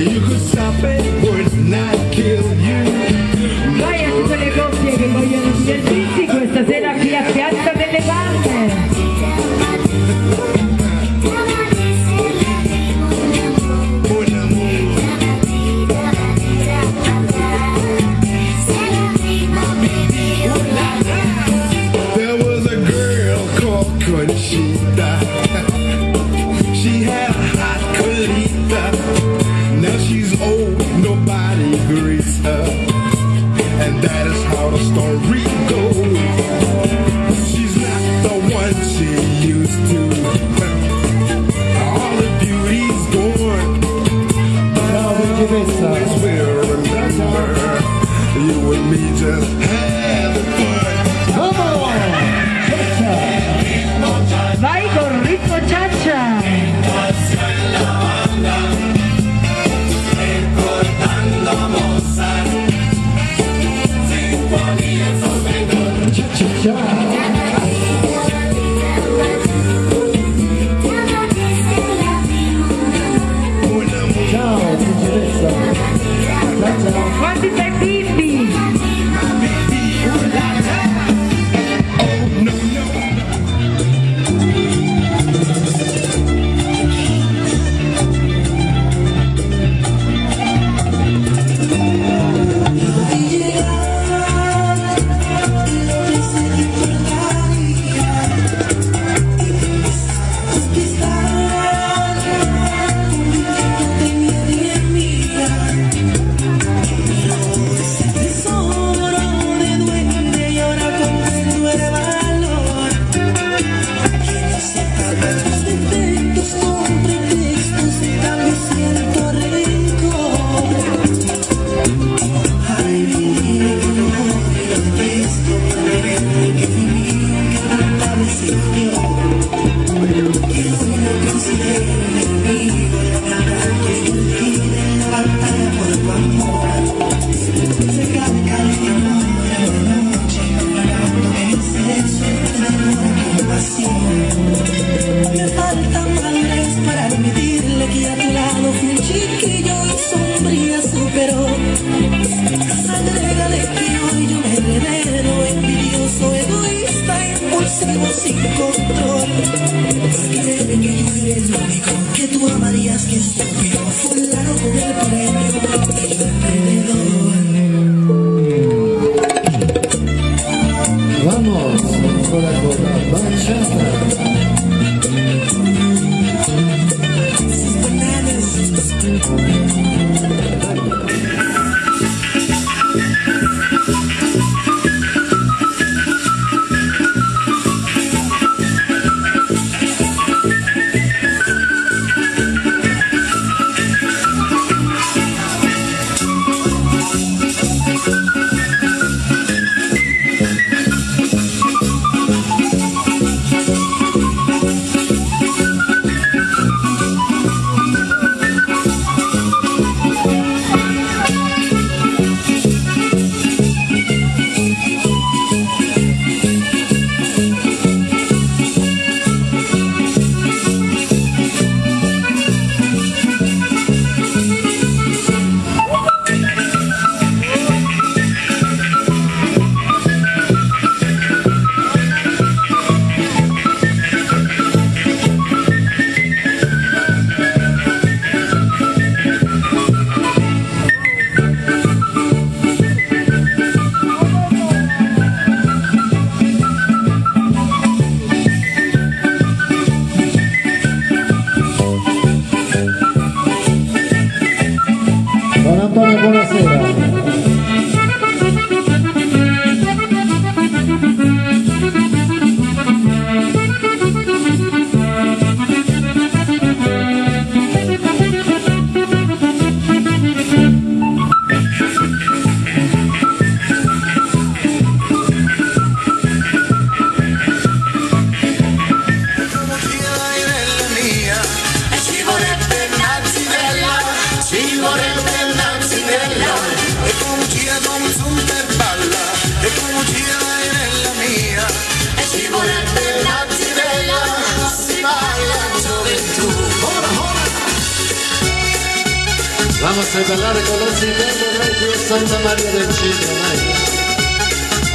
you could say she used to Vamos por la copa bachata.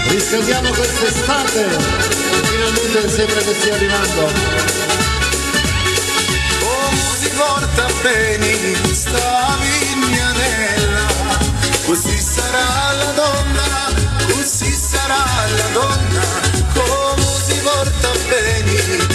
Riscaldiamo quest'estate, finalmente sembra che stia arrivando. Oh, ricorda bene questa vignanella, così sarà la donna, così sarà la donna, come si porta bene